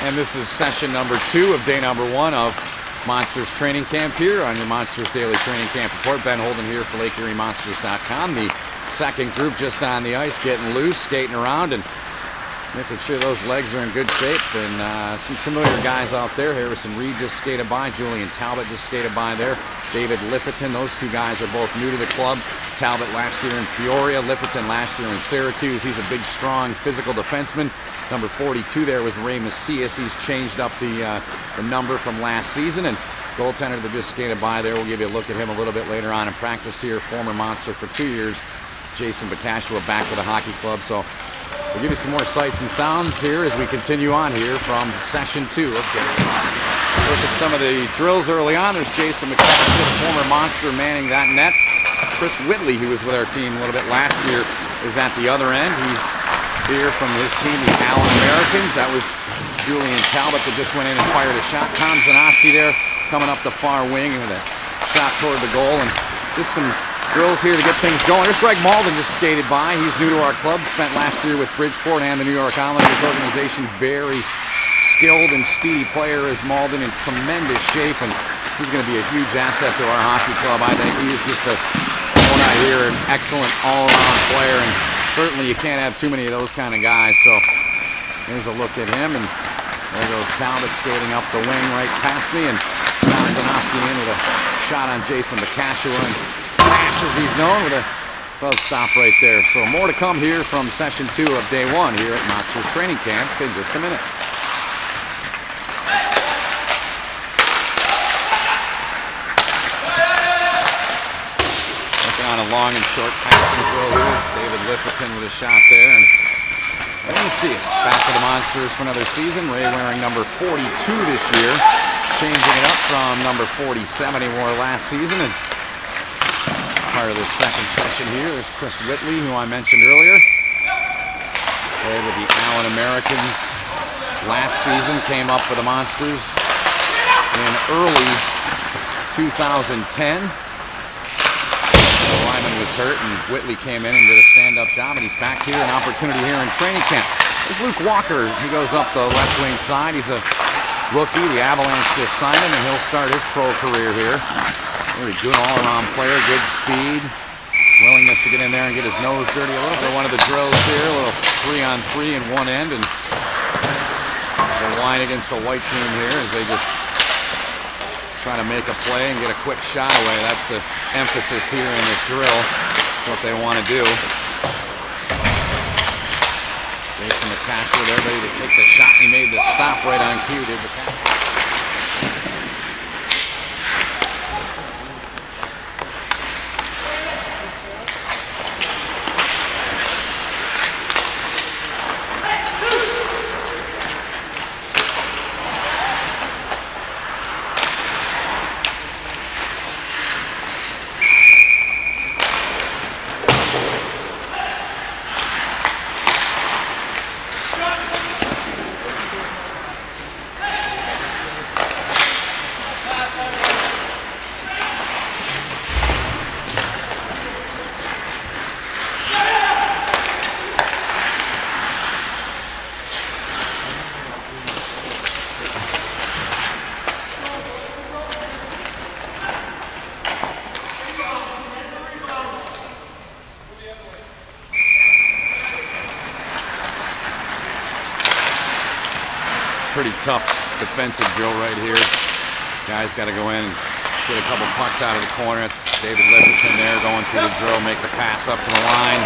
And this is session number two of day number one of Monsters Training Camp here on your Monsters Daily Training Camp report. Ben Holden here for LakeErieMonsters.com. The second group just on the ice, getting loose, skating around, and making sure those legs are in good shape. And uh, some familiar guys out there. Harrison Reed just skated by. Julian Talbot just skated by there. David Liffiton. Those two guys are both new to the club. Talbot last year in Peoria. Liffiton last year in Syracuse. He's a big, strong, physical defenseman. Number 42 there was Ray Macias. He's changed up the, uh, the number from last season. And goaltender that just skated by there. We'll give you a look at him a little bit later on in practice here. Former Monster for two years. Jason Bacashihua back with the hockey club. So We'll give you some more sights and sounds here as we continue on here from session two of day. Look at some of the drills early on. There's Jason McCaskill, former monster, manning that net. Chris Whitley, who was with our team a little bit last year, is at the other end. He's here from his team, the Allen Americans. That was Julian Talbot that just went in and fired a shot. Tom Zanoski there coming up the far wing with a shot toward the goal. And just some drills here to get things going. There's Greg Mauldin just skated by. He's new to our club. Spent last year with Bridgeport and the New York Islanders organization. Very skilled and speedy player is Mauldin in tremendous shape, and he's going to be a huge asset to our hockey club. I think he's just a one out here, an excellent all-around player, and certainly you can't have too many of those kind of guys. So there's a look at him, and there goes Talbot skating up the wing right past me, and John Zanoski in with a shot on Jason Bacashihua, and as he's known with a well, stop right there. So more to come here from session two of day one here at Monsters Training Camp in just a minute. Looking on a long and short passing drill here. David Liffiton with a shot there. And let me see. Back to the Monsters for another season. Ray wearing number 42 this year. Changing it up from number 47 he wore last season. And of this second session here is Chris Whitley, who I mentioned earlier. Played with the Allen Americans last season, came up for the Monsters in early 2010. Lyman was hurt, and Whitley came in and did a stand-up job, and he's back here, an opportunity here in training camp. There's Luke Walker. He goes up the left wing side. He's a rookie. The Avalanche just signed him, and he'll start his pro career here. Really good all-around player, good speed, willingness to get in there and get his nose dirty a little bit. One of the drills here, a little three-on-three in one end, and the line against the white team here as they just try to make a play and get a quick shot away. That's the emphasis here in this drill, what they want to do. Jason McCaskill there ready to take the shot. He made the stop right on cue, did the McCaskill. Pretty tough defensive drill right here. Guys got to go in and get a couple pucks out of the corner. David Liffiton there going through the drill, make the pass up to the line.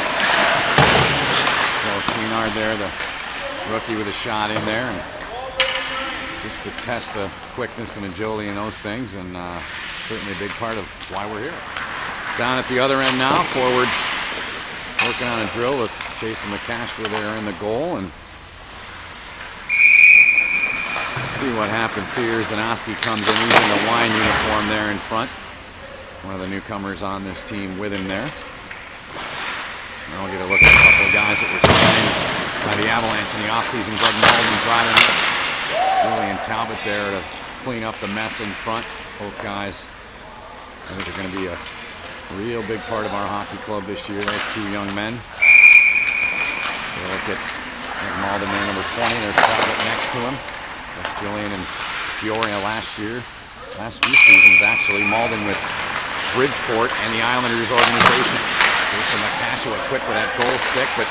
So Chouinard there, the rookie with a shot in there. And just to test the quickness and agility and those things, and uh, certainly a big part of why we're here. Down at the other end now, forwards working on a drill with Jason McCaskill there in the goal, and see what happens here. Zanoski comes in. He's in the wine uniform there in front. One of the newcomers on this team with him there. And I'll get a look at a couple of guys that were signed by the Avalanche in the offseason. Greg Mauldin driving up. Julian Talbot there to clean up the mess in front. Both guys, I think, are going to be a real big part of our hockey club this year. Those two young men. We'll look at Mauldin there, number 20. There's Talbot next to him. Julian and Peoria last year, last few seasons actually. Mauldin with Bridgeport and the Islanders organization. Jason McCashua quick with that goal stick, but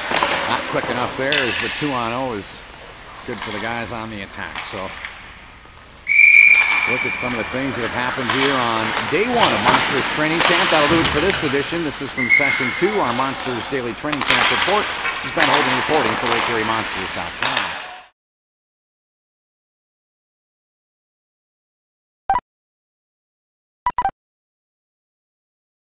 not quick enough there as the 2 on 0 is good for the guys on the attack. So look at some of the things that have happened here on day one of Monsters Training Camp. That'll do it for this edition. This is from session two, our Monsters Daily Training Camp report. This has been Holden reporting for LakeErieMonsters.com.